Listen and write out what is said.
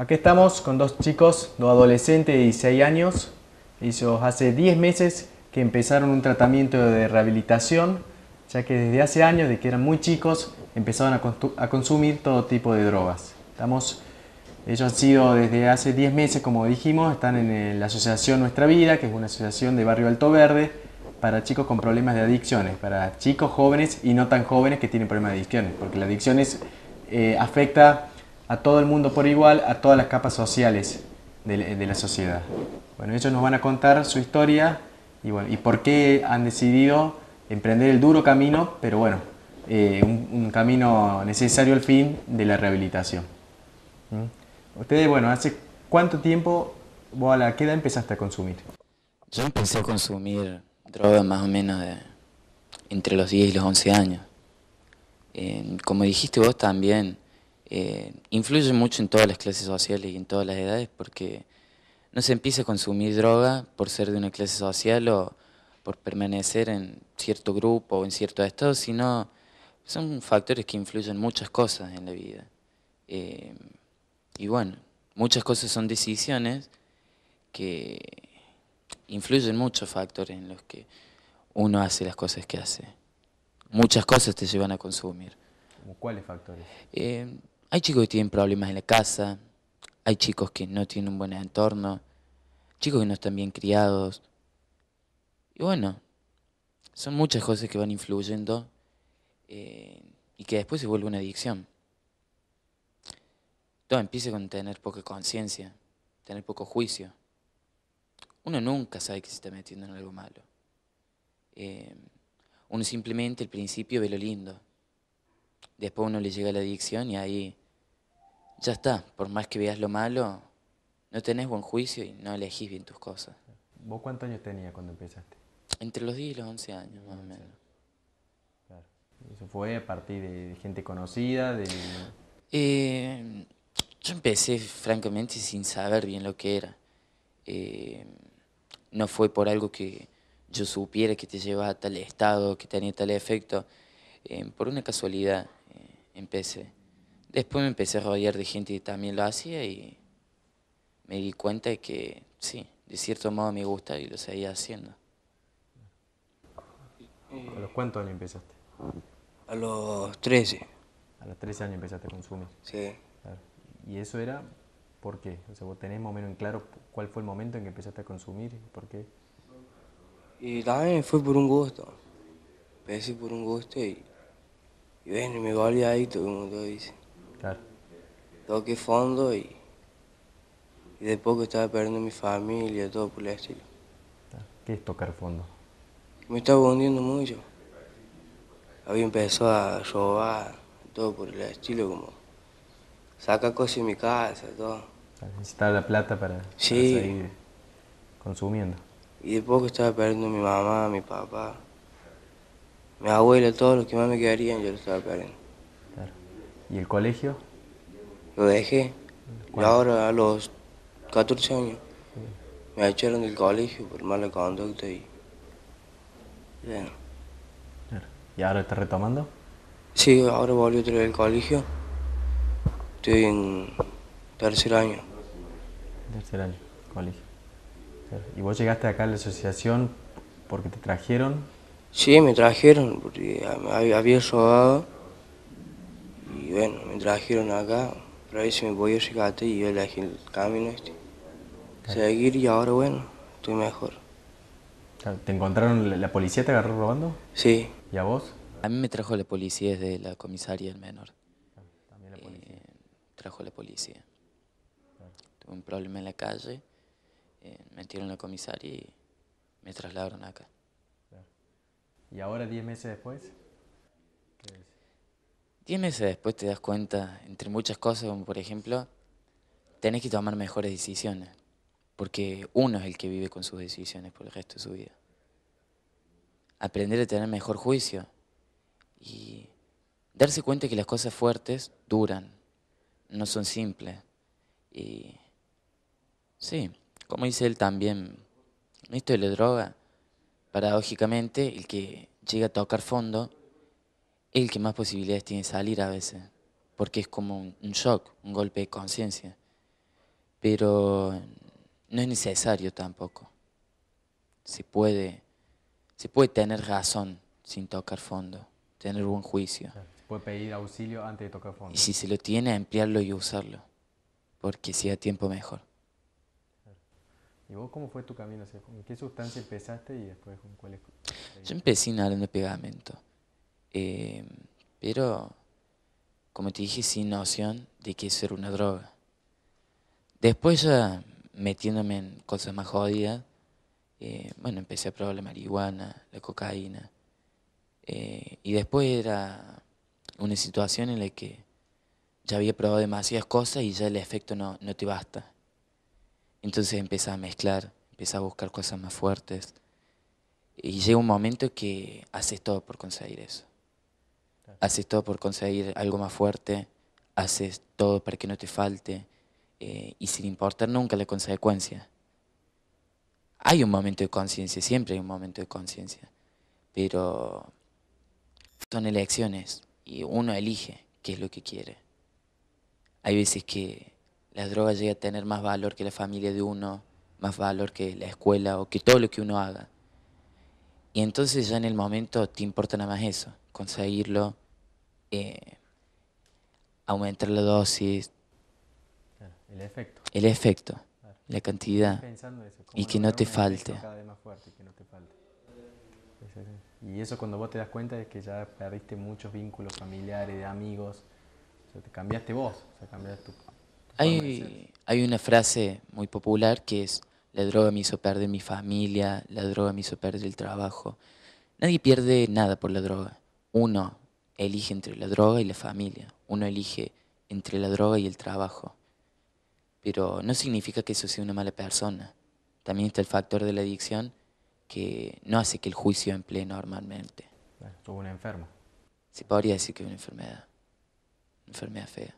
Aquí estamos con dos chicos, dos adolescentes de 16 años. Ellos hace 10 meses que empezaron un tratamiento de rehabilitación, ya que desde hace años, de que eran muy chicos, empezaron a, a consumir todo tipo de drogas. Estamos, ellos han sido desde hace 10 meses, como dijimos, están en la asociación Nuestra Vida, que es una asociación de Barrio Alto Verde, para chicos con problemas de adicciones, para chicos jóvenes y no tan jóvenes que tienen problemas de adicciones, porque la adicción eh, afecta a todo el mundo por igual, a todas las capas sociales de, la sociedad. Bueno, ellos nos van a contar su historia y, bueno, y por qué han decidido emprender el duro camino, pero bueno, eh, un, camino necesario al fin de la rehabilitación. ¿Mm? Ustedes, bueno, ¿hace cuánto tiempo, vos a la qué empezaste a consumir? Yo empecé a consumir droga más o menos de, entre los 10 y los 11 años. Como dijiste vos también, eh, influye mucho en todas las clases sociales y en todas las edades porque no se empieza a consumir droga por ser de una clase social o por permanecer en cierto grupo o en cierto estado, sino son factores que influyen muchas cosas en la vida. Eh, y bueno, muchas cosas son decisiones que influyen muchos factores en los que uno hace las cosas que hace. Muchas cosas te llevan a consumir. cuáles factores? Eh, hay chicos que tienen problemas en la casa, hay chicos que no tienen un buen entorno, chicos que no están bien criados. Y bueno, son muchas cosas que van influyendo eh, y que después se vuelve una adicción. Todo empieza con tener poca conciencia, tener poco juicio uno nunca sabe que se está metiendo en algo malo. Eh, uno simplemente al principio ve lo lindo. Después uno le llega la adicción y ahí ya está. Por más que veas lo malo, no tenés buen juicio y no elegís bien tus cosas. ¿Vos cuántos años tenías cuando empezaste? Entre los 10 y los 11 años, más o menos. Claro. ¿Eso fue a partir de gente conocida? De... Eh, yo empecé francamente sin saber bien lo que era. Eh, no fue por algo que yo supiera que te llevaba a tal estado, que tenía tal efecto. Eh, por una casualidad empecé. Después me empecé a rodear de gente que también lo hacía y me di cuenta de que sí, de cierto modo me gusta y lo seguía haciendo. ¿A los cuántos años empezaste? A los 13. A los 13 años empezaste a consumir. Sí. ¿Y eso era ¿Por qué? O sea, vos tenés más o menos en claro cuál fue el momento en que empezaste a consumir y por qué. Y también fue por un gusto. Empecé por un gusto y, y bueno, me volví adicto, como todo dice. Claro. Toqué fondo y, y de poco estaba perdiendo mi familia, todo por el estilo. ¿Qué es tocar fondo? Me estaba hundiendo mucho. Había empezado a robar, todo por el estilo, como saca cosas en mi casa, todo. Necesitaba la plata para, seguir consumiendo. Y de poco estaba perdiendo mi mamá, mi papá, mi abuela, todo lo que más me quedarían, yo lo estaba perdiendo. Claro. ¿Y el colegio? Lo dejé. Y ahora a los 14 años me echaron del colegio por mala conducta y... Bueno. ¿Y ahora está retomando? Sí, ahora volví otra vez al colegio. Estoy en tercer año. Tercer año, colegio. ¿Y vos llegaste acá a la asociación porque te trajeron? Sí, me trajeron porque había robado y bueno, me trajeron acá para ver si me voy a rescate y yo elegí el camino este. Seguir y ahora bueno, estoy mejor. ¿Te encontraron, la policía te agarró robando? Sí. ¿Y a vos? A mí me trajo la policía desde la comisaría del menor trajo la policía. Tuve un problema en la calle, eh, me metieron en la comisaria y me trasladaron acá. ¿Y ahora, diez meses después? Diez meses después te das cuenta, entre muchas cosas, como por ejemplo, tenés que tomar mejores decisiones, porque uno es el que vive con sus decisiones por el resto de su vida. Aprender a tener mejor juicio y darse cuenta que las cosas fuertes duran, no son simples. Y sí, como dice él también, esto de la droga, paradójicamente, el que llega a tocar fondo es el que más posibilidades tiene de salir a veces, porque es como un, shock, un golpe de conciencia. pero no es necesario tampoco. Se puede, se puede tener razón sin tocar fondo, tener buen juicio. Se puede pedir auxilio antes de tocar fondo. Y si se lo tiene, emplearlo y usarlo, porque si a tiempo mejor. ¿Y vos cómo fue tu camino? ¿En qué sustancia empezaste y después con cuál Yo empecé inhalando pegamento, eh, pero como te dije, sin noción de que eso era una droga. Después ya metiéndome en cosas más jodidas, eh, bueno, empecé a probar la marihuana, la cocaína. Eh, y después era una situación en la que ya había probado demasiadas cosas y ya el efecto no, no te basta. Entonces empecé a mezclar, empecé a buscar cosas más fuertes. Y llega un momento que haces todo por conseguir eso. Haces todo por conseguir algo más fuerte, haces todo para que no te falte eh, y sin importar nunca la consecuencia. Hay un momento de conciencia, siempre hay un momento de conciencia, pero son elecciones y uno elige qué es lo que quiere. Hay veces que la droga llega a tener más valor que la familia de uno, más valor que la escuela o que todo lo que uno haga. Y entonces ya en el momento te importa nada más eso, conseguirlo, eh, aumentar la dosis. el efecto. El efecto, la cantidad. y que no te falte. Y eso cuando vos te das cuenta es que ya perdiste muchos vínculos familiares, de amigos, o sea, te cambiaste vos, o sea, cambiaste tu, hay, hay una frase muy popular que es, la droga me hizo perder mi familia, la droga me hizo perder el trabajo. Nadie pierde nada por la droga. Uno elige entre la droga y la familia. Uno elige entre la droga y el trabajo. Pero no significa que eso sea una mala persona. También está el factor de la adicción que no hace que el juicio emplee normalmente. Bueno, una enfermo. Se podría decir que es una enfermedad. Una enfermedad fea.